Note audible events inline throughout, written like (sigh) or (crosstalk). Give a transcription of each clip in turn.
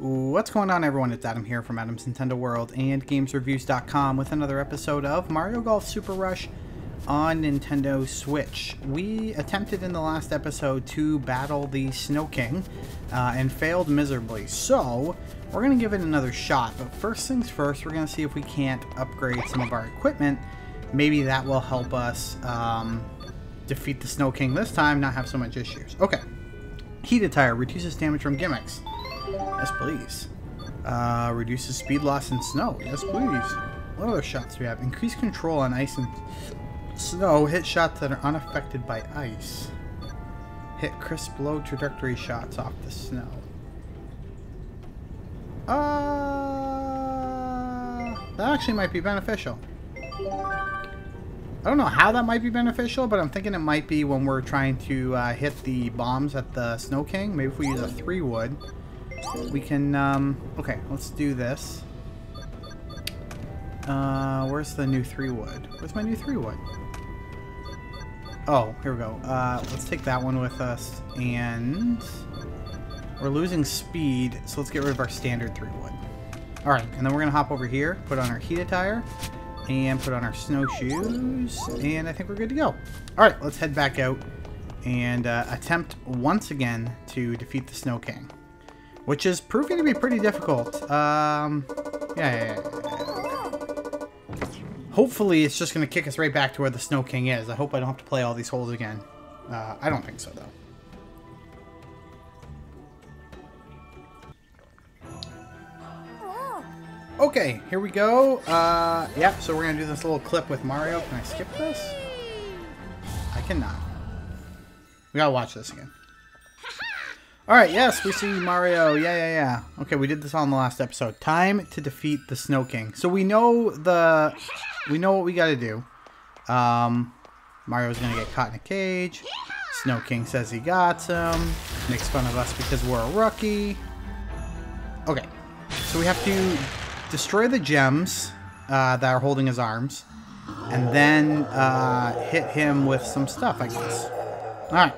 What's going on everyone? It's Adam here from Adam's Nintendo World and GamesReviews.com with another episode of Mario Golf Super Rush on Nintendo Switch. We attempted in the last episode to battle the Snow King uh, and failed miserably, so we're going to give it another shot. But first things first, we're going to see if we can't upgrade some of our equipment. Maybe that will help us um, defeat the Snow King this time, not have so much issues. Okay. Heated tire reduces damage from gimmicks. Yes, please. Uh, reduces speed loss in snow. Yes, please. What other shots do we have? Increased control on ice and snow. Hit shots that are unaffected by ice. Hit crisp low trajectory shots off the snow. Uh, that actually might be beneficial. I don't know how that might be beneficial, but I'm thinking it might be when we're trying to uh, hit the bombs at the Snow King. Maybe if we use a 3 wood we can, um, okay, let's do this. Uh, where's the new three wood? Where's my new three wood? Oh, here we go. Uh, let's take that one with us, and we're losing speed, so let's get rid of our standard three wood. Alright, and then we're gonna hop over here, put on our heat attire, and put on our snowshoes, and I think we're good to go. Alright, let's head back out and uh, attempt once again to defeat the Snow King which is proving to be pretty difficult. Um, yeah, yeah, yeah, Hopefully it's just going to kick us right back to where the Snow King is. I hope I don't have to play all these holes again. Uh, I don't think so, though. Okay, here we go. Uh, yeah, so we're going to do this little clip with Mario. Can I skip this? I cannot. We gotta watch this again. Alright, yes, we see Mario. Yeah, yeah, yeah. Okay, we did this on the last episode. Time to defeat the Snow King. So we know the... We know what we gotta do. Um, Mario's gonna get caught in a cage. Snow King says he got him. Makes fun of us because we're a rookie. Okay, so we have to destroy the gems uh, that are holding his arms. And then uh, hit him with some stuff, I guess. Alright.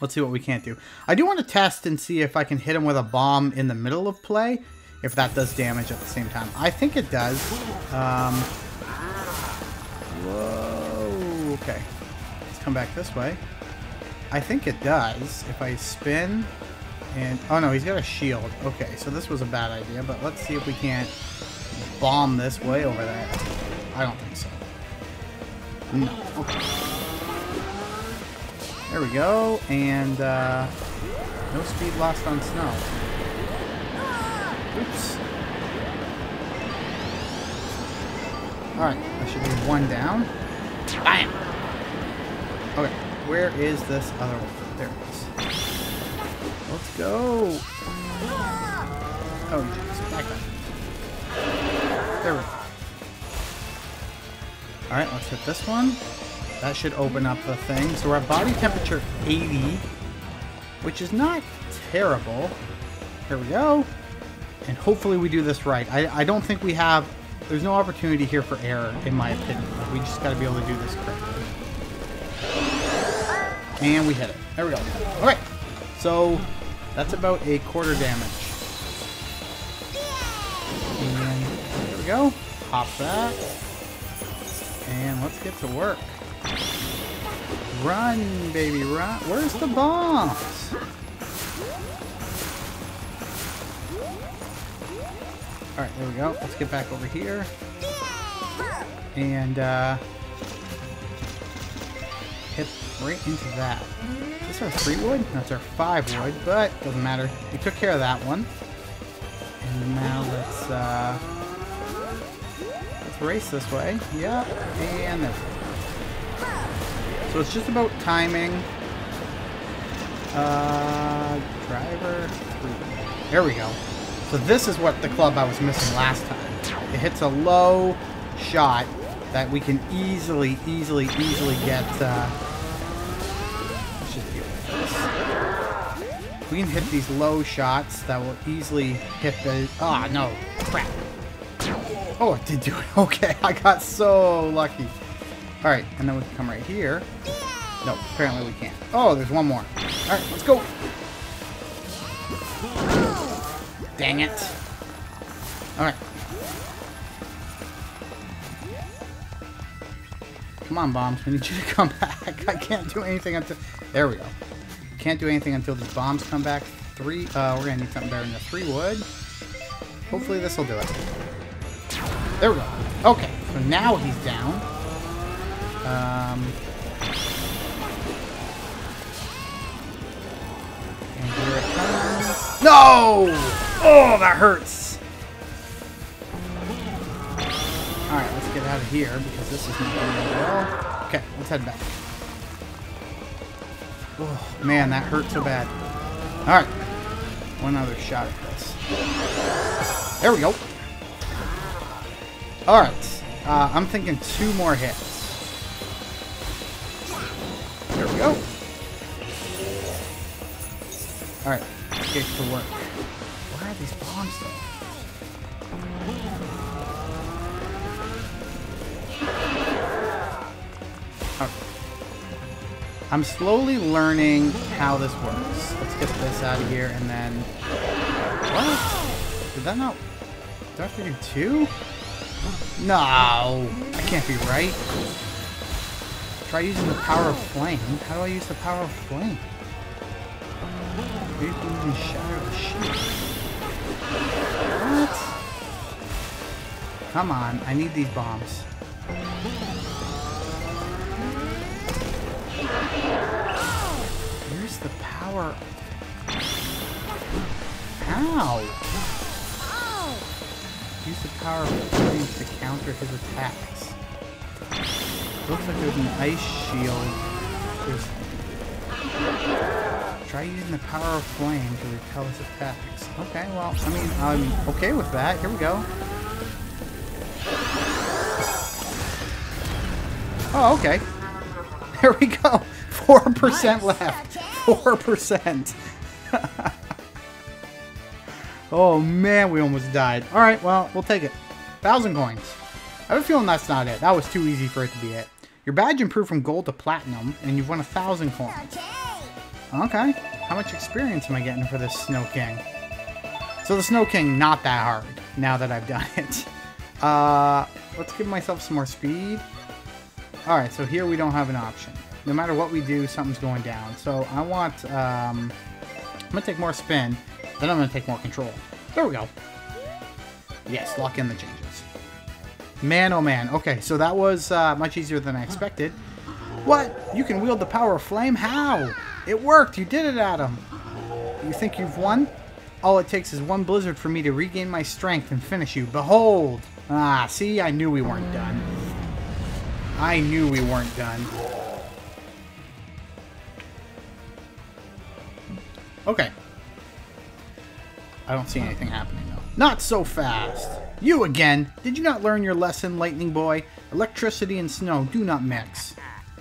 Let's see what we can't do. I do want to test and see if I can hit him with a bomb in the middle of play, if that does damage at the same time. I think it does. Um, whoa, okay. Let's come back this way. I think it does. If I spin and... Oh no, he's got a shield. Okay, so this was a bad idea, but let's see if we can't bomb this way over there. I don't think so. No. Okay. There we go, and uh, no speed lost on snow. Oops. Alright, I should be one down. Bam! Okay, where is this other one? There it is. Let's go! Oh, jeez, back up. There we go. Alright, let's hit this one. That should open up the thing. So we're at body temperature 80, which is not terrible. Here we go. And hopefully we do this right. I, I don't think we have... There's no opportunity here for error, in my opinion. We just got to be able to do this correctly. And we hit it. There we go. Alright. So, that's about a quarter damage. And there we go. Pop that. And let's get to work. Run, baby, run. Where's the bombs? Alright, there we go. Let's get back over here. And, uh... Hit right into that. Is this our three wood? That's our five wood, but doesn't matter. We took care of that one. And now let's, uh... Let's race this way. Yep. and there so it's just about timing. Uh, driver three. There we go. So this is what the club I was missing last time. It hits a low shot that we can easily, easily, easily get. Uh. We can hit these low shots that will easily hit the. Ah, oh, no, crap. Oh, it did do it. (laughs) Okay, I got so lucky. Alright, and then we can come right here. No, apparently we can't. Oh, there's one more. Alright, let's go. Dang it. Alright. Come on, bombs. We need you to (laughs) come back. I can't do anything until... There we go. Can't do anything until these bombs come back. Three... Uh, we're gonna need something better than a three wood. Hopefully this will do it. There we go. Okay, so now he's down. Um... No! Oh, that hurts. Alright, let's get out of here because this is not going well. Okay, let's head back. Oh, man, that hurt so bad. Alright. One other shot at this. There we go. Alright. Uh, I'm thinking two more hits. Alright, get to work. Where are these bombs though? I'm slowly learning how this works. Let's get this out of here and then... What? Did that not... Do I have to do two? No! I can't be right. Try using the power of flame. How do I use the power of flame? Shield. What? Come on, I need these bombs. Where's the power? How? Use the power of flames to counter his attacks. Looks like there's an ice shield. There's... Try using the power of flame to repel his attacks. Okay, well, I mean, I'm okay with that. Here we go. Oh, okay. (laughs) There we go. 4% left. 4%. (laughs) oh, man, we almost died. All right, well, we'll take it. 1,000 coins. I have a feeling that's not it. That was too easy for it to be it. Your badge improved from gold to platinum, and you've won a 1,000 coins. Okay. How much experience am I getting for this Snow King? So the Snow King, not that hard, now that I've done it. (laughs) Uh, let's give myself some more speed. Alright, so here we don't have an option. No matter what we do, something's going down. So I want, um, I'm going to take more spin, then I'm going to take more control. There we go. Yes, lock in the changes. Man, oh man. Okay, so that was uh, much easier than I expected. What? You can wield the power of flame? How? It worked! You did it, Adam! You think you've won? All it takes is one blizzard for me to regain my strength and finish you. Behold! Ah, see? I knew we weren't done. I knew we weren't done. Okay. I don't see anything happening, though. Not so fast! You again! Did you not learn your lesson, Lightning Boy? Electricity and snow do not mix.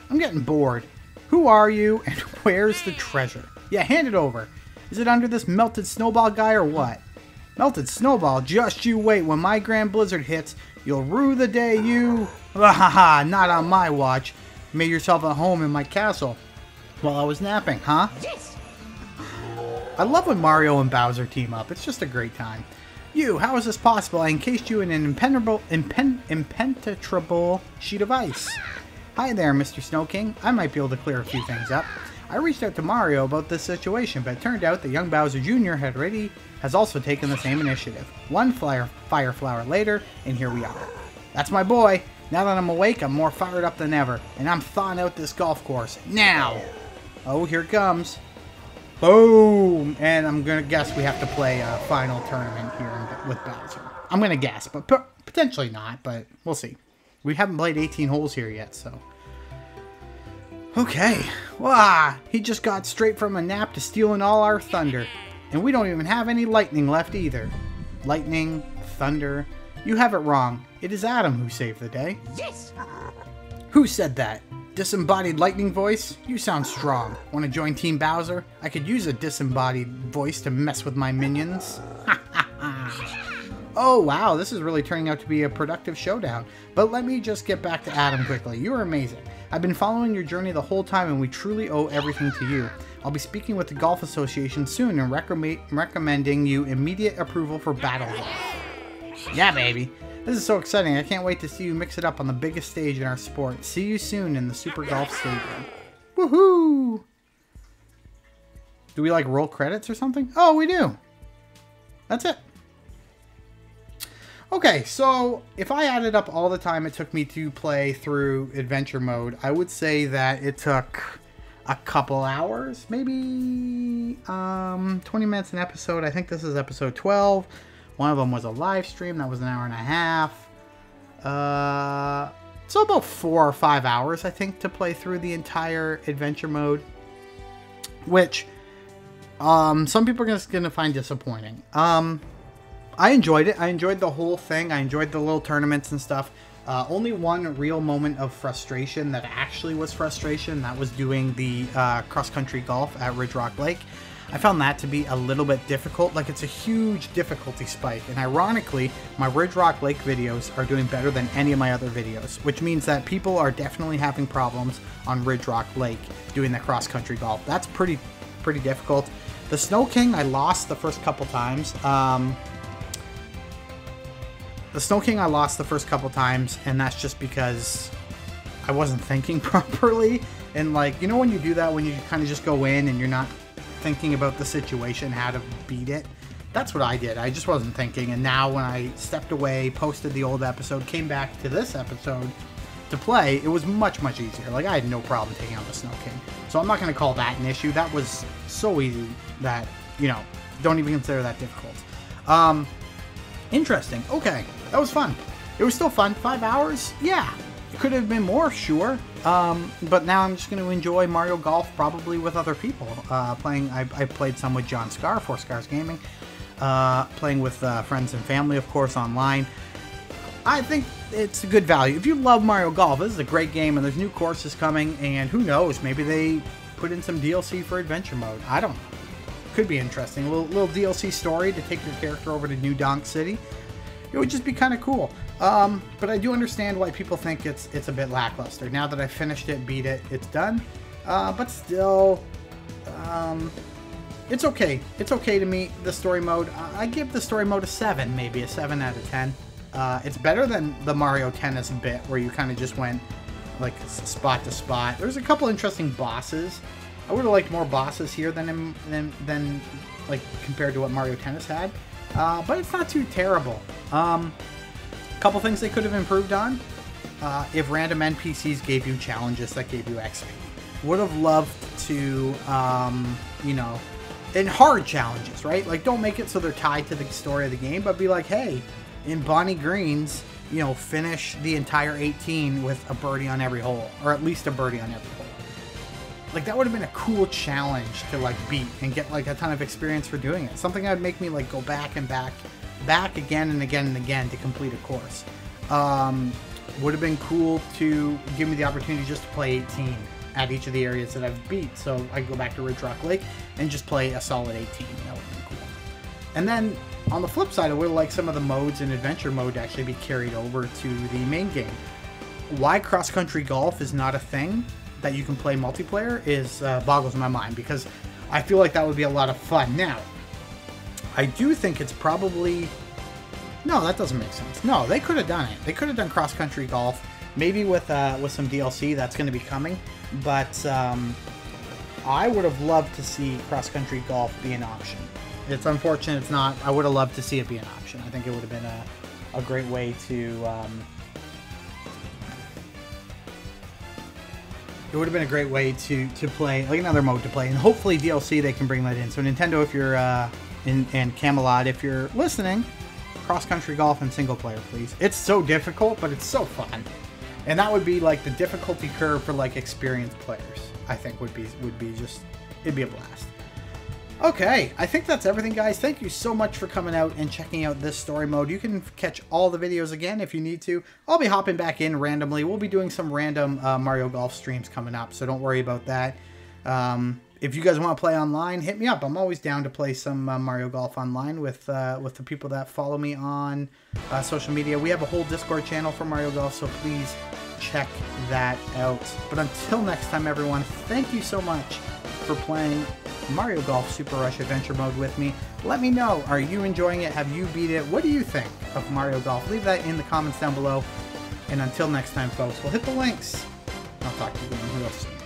I'm getting bored. Who are you, and (laughs) where's the treasure? Yeah, hand it over. Is it under this melted snowball guy or what? Melted snowball? Just you wait. When my grand blizzard hits, you'll rue the day you... (laughs) Ha ha! Not on my watch. Made yourself at home in my castle while I was napping, huh? Yes. I love when Mario and Bowser team up. It's just a great time. You, how is this possible? I encased you in an impenetrable, impen, impenetrable sheet of ice. Hi there, Mr. Snow King. I might be able to clear a few things up. I reached out to Mario about this situation, but it turned out that young Bowser Jr. had already has also taken the same initiative. One fire, fire flower later, and here we are. That's my boy. Now that I'm awake, I'm more fired up than ever, and I'm thawing out this golf course. Now! Oh, here comes. Boom! And I'm gonna guess we have to play a final tournament here with Bowser. I'm gonna guess, but potentially not, but we'll see. We haven't played 18 holes here yet, so... Okay. Wow, he just got straight from a nap to stealing all our thunder. And we don't even have any lightning left either. Lightning, thunder. You have it wrong. It is Adam who saved the day. Yes! Who said that? Disembodied lightning voice? You sound strong. Want to join Team Bowser? I could use a disembodied voice to mess with my minions. Oh wow, this is really turning out to be a productive showdown. But let me just get back to Adam quickly. You are amazing. I've been following your journey the whole time, and we truly owe everything to you. I'll be speaking with the Golf Association soon and recommend recommending you immediate approval for Battle Golf. Yeah, baby. This is so exciting. I can't wait to see you mix it up on the biggest stage in our sport. See you soon in the Super Golf Stadium. Woohoo! Do we like roll credits or something? Oh, we do. That's it. Okay, so if I added up all the time it took me to play through adventure mode, I would say that it took a couple hours, maybe um, 20 minutes an episode. I think this is episode 12. One of them was a live stream, that was an hour and a half. Uh, so about four or five hours, I think, to play through the entire adventure mode, which um, some people are just going to find disappointing. Um, I enjoyed it. I enjoyed the whole thing. I enjoyed the little tournaments and stuff. Uh, only one real moment of frustration that actually was frustration. That was doing the uh, cross country golf at Ridge Rock Lake. I found that to be a little bit difficult. Like it's a huge difficulty spike. And ironically, my Ridge Rock Lake videos are doing better than any of my other videos, which means that people are definitely having problems on Ridge Rock Lake doing the cross country golf. That's pretty, pretty difficult. The Snow King, I lost the first couple times. Um, the Snow King I lost the first couple times, and that's just because I wasn't thinking (laughs) properly. And like, you know when you do that, when you kind of just go in and you're not thinking about the situation, how to beat it? That's what I did. I just wasn't thinking. And now when I stepped away, posted the old episode, came back to this episode to play, it was much, much easier. Like, I had no problem taking out the Snow King. So I'm not going to call that an issue. That was so easy that, you know, don't even consider that difficult. Um, interesting. Okay. That was fun. It was still fun. Five hours? Yeah. It could have been more, sure. Um, but now I'm just going to enjoy Mario Golf probably with other people. Uh, playing, I, I, played some with John Scar, for Scars Gaming. Uh, playing with uh, friends and family, of course, online. I think it's a good value. If you love Mario Golf, this is a great game, and there's new courses coming, and who knows, maybe they put in some DLC for Adventure Mode. I don't know. Could be interesting. A little, little DLC story to take your character over to New Donk City it would just be kind of cool. Um, but I do understand why people think it's it's a bit lackluster. Now that I finished it, beat it, it's done. Uh, but still, um, it's okay. It's okay to me. The story mode, I give the story mode a seven, maybe a seven out of ten. Uh, it's better than the Mario Tennis bit where you kind of just went like spot to spot. There's a couple interesting bosses. I would have liked more bosses here than than than like compared to what Mario Tennis had. Uh, but it's not too terrible. Um, a couple things they could have improved on. Uh, if random NPCs gave you challenges that gave you XP. Would have loved to, um, you know, in hard challenges, right? Like, don't make it so they're tied to the story of the game, but be like, hey, in Bonny Greens, you know, finish the entire 18 with a birdie on every hole, or at least a birdie on every hole. Like that would have been a cool challenge to like beat and get like a ton of experience for doing it. Something that would make me like go back and back, back again and again and again to complete a course. Um, would have been cool to give me the opportunity just to play 18 at each of the areas that I've beat. So I go back to Ridge Rock Lake and just play a solid 18. That would have been cool. And then on the flip side, I would like some of the modes in adventure mode to actually be carried over to the main game. Why cross country golf is not a thing that you can play multiplayer is uh, boggles my mind because I feel like that would be a lot of fun. Now, I do think it's probably no, that doesn't make sense. No, they could have done it. They could have done cross country golf, maybe with uh, with some DLC that's going to be coming. But um, I would have loved to see cross country golf be an option. It's unfortunate it's not. I would have loved to see it be an option. I think it would have been a, a great way to um, it would have been a great way to to play like another mode to play and hopefully dlc they can bring that in. So nintendo if you're uh in and camelot if you're listening cross country golf and single player please. It's so difficult but it's so fun. And that would be like the difficulty curve for like experienced players i think would be would be just it'd be a blast Okay, I think that's everything, guys. Thank you so much for coming out and checking out this story mode. You can catch all the videos again if you need to. I'll be hopping back in randomly. We'll be doing some random uh, Mario Golf streams coming up, so don't worry about that. Um, if you guys want to play online, hit me up. I'm always down to play some uh, Mario Golf online with uh, with the people that follow me on uh, social media. We have a whole Discord channel for Mario Golf, so please check that out. But until next time, everyone, thank you so much for playing Mario Golf Super Rush Adventure Mode with me. Let me know, are you enjoying it? Have you beat it? What do you think of Mario Golf? Leave that in the comments down below. And until next time, folks, we'll hit the links. I'll talk to you then. Who else?